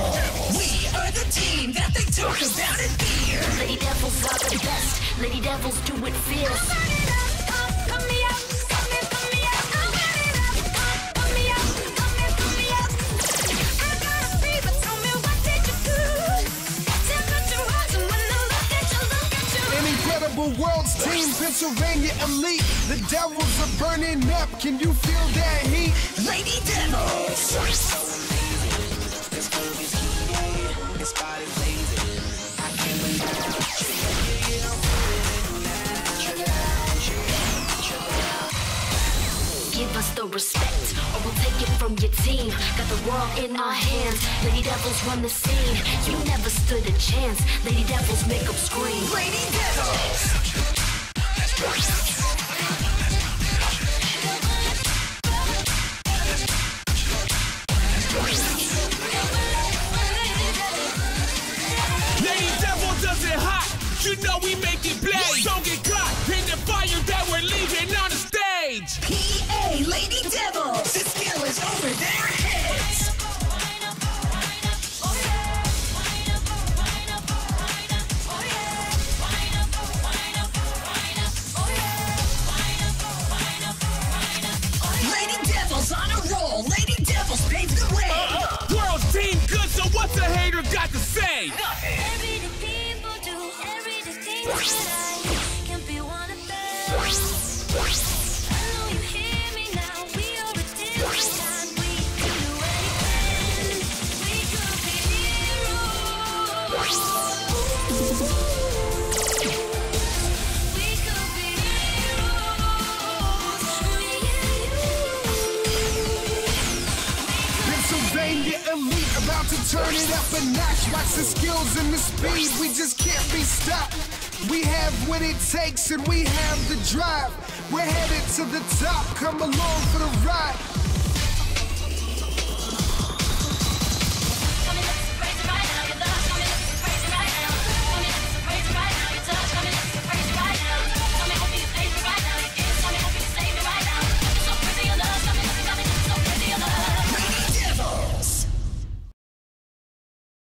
Devils. We are the team that they talk about in fear. Lady Devils are the best. Lady Devils do it fierce. World's team, Pennsylvania elite. The devils are burning up. Can you feel that heat? Lady Devils. The respect, or we'll take it from your team. Got the world in our hands. Lady Devils run the scene. You never stood a chance. Lady Devils make them scream. Lady Devils. Lady Devil does it hot. You know we make it blaze. Don't to say? Pennsylvania elite, about to turn it up a notch. Watch the skills and the speed, we just can't be stopped. We have what it takes and we have the drive. We're headed to the top, come along for the ride.